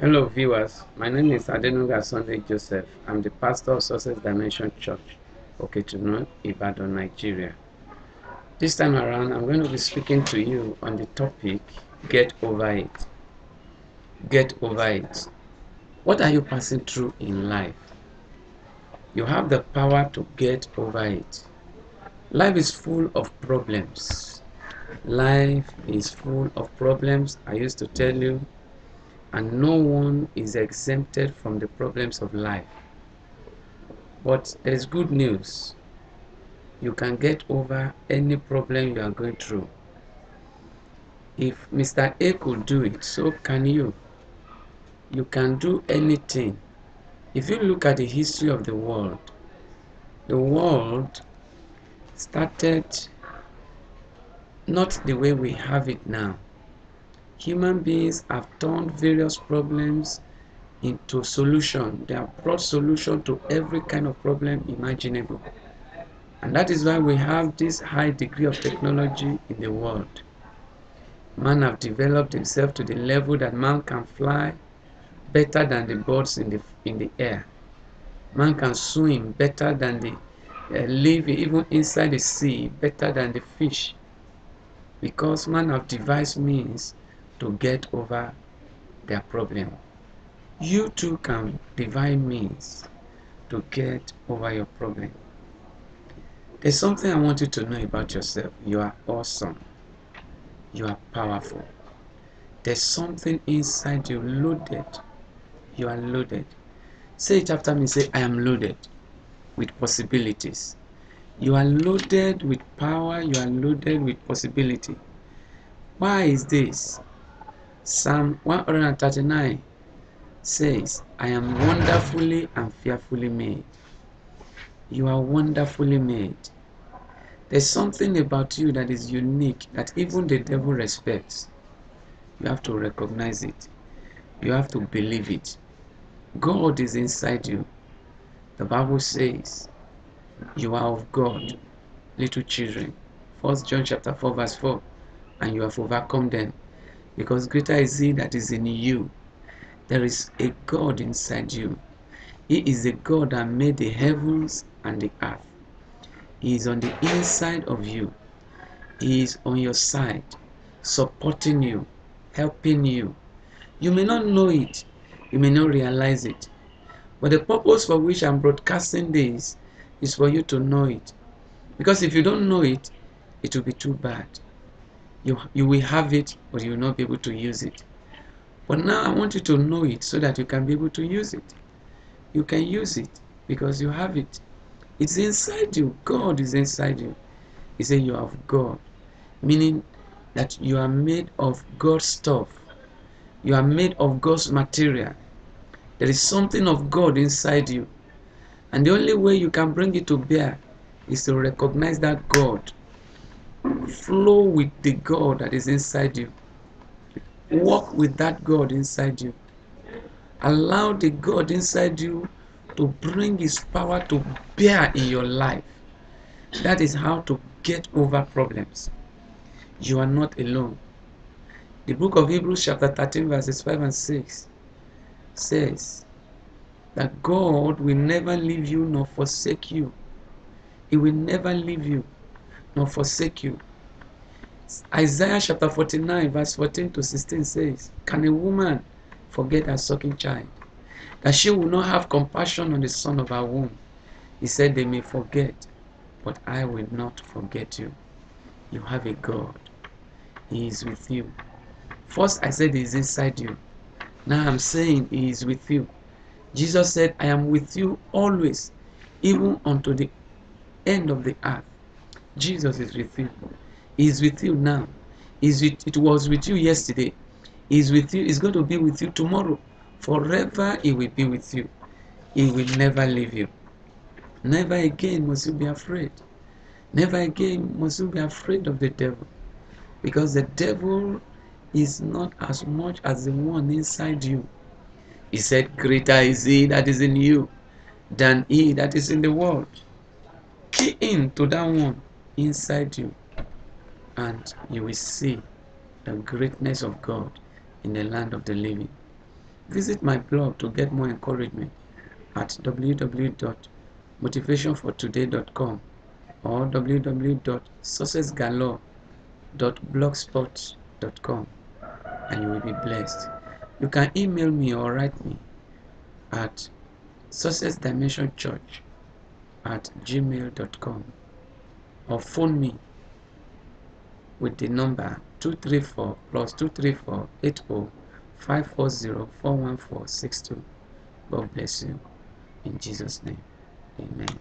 Hello, viewers. My name is Adenuga Sunday Joseph. I'm the pastor of Success Dimension Church, Okechunu, Ibadan, Nigeria. This time around, I'm going to be speaking to you on the topic Get Over It. Get over it. What are you passing through in life? You have the power to get over it. Life is full of problems. Life is full of problems. I used to tell you and no one is exempted from the problems of life. But there is good news. You can get over any problem you are going through. If Mr. A could do it, so can you. You can do anything. If you look at the history of the world, the world started not the way we have it now human beings have turned various problems into solution. They have brought solution to every kind of problem imaginable. And that is why we have this high degree of technology in the world. Man have developed himself to the level that man can fly better than the birds in the in the air. Man can swim better than the uh, live even inside the sea better than the fish. Because man have devised means to get over their problem. You too can divine means to get over your problem. There's something I want you to know about yourself. You are awesome. You are powerful. There's something inside you loaded. You are loaded. Say it after me. Say, I am loaded with possibilities. You are loaded with power. You are loaded with possibility. Why is this? Psalm 139 says, I am wonderfully and fearfully made. You are wonderfully made. There's something about you that is unique that even the devil respects. You have to recognize it. You have to believe it. God is inside you. The Bible says, You are of God, little children. First John chapter 4, verse 4. And you have overcome them because greater is he that is in you. There is a God inside you. He is the God that made the heavens and the earth. He is on the inside of you. He is on your side, supporting you, helping you. You may not know it, you may not realize it, but the purpose for which I'm broadcasting this is for you to know it. Because if you don't know it, it will be too bad you you will have it but you will not be able to use it. But now i want you to know it so that you can be able to use it. You can use it because you have it. It's inside you. God is inside you. He said you have god meaning that you are made of god's stuff. You are made of god's material. There is something of god inside you. And the only way you can bring it to bear is to recognize that god flow with the God that is inside you. Walk with that God inside you. Allow the God inside you to bring His power to bear in your life. That is how to get over problems. You are not alone. The book of Hebrews, chapter 13, verses 5 and 6 says that God will never leave you nor forsake you. He will never leave you nor forsake you. Isaiah chapter 49, verse 14 to 16 says, Can a woman forget her sucking child? That she will not have compassion on the son of her womb. He said, They may forget, but I will not forget you. You have a God. He is with you. First, I said He is inside you. Now I'm saying He is with you. Jesus said, I am with you always, even unto the end of the earth. Jesus is with you. He is with you now. He's with, it was with you yesterday. He's with you. He's going to be with you tomorrow. Forever He will be with you. He will never leave you. Never again must you be afraid. Never again must you be afraid of the devil. Because the devil is not as much as the one inside you. He said, Greater is he that is in you than he that is in the world. Key in to that one inside you, and you will see the greatness of God in the land of the living. Visit my blog to get more encouragement at www.motivationfortoday.com or www.successgalore.blogspot.com and you will be blessed. You can email me or write me at successdimensionchurch at gmail.com or phone me with the number 234 plus 234 80 540 41462. God bless you. In Jesus' name. Amen.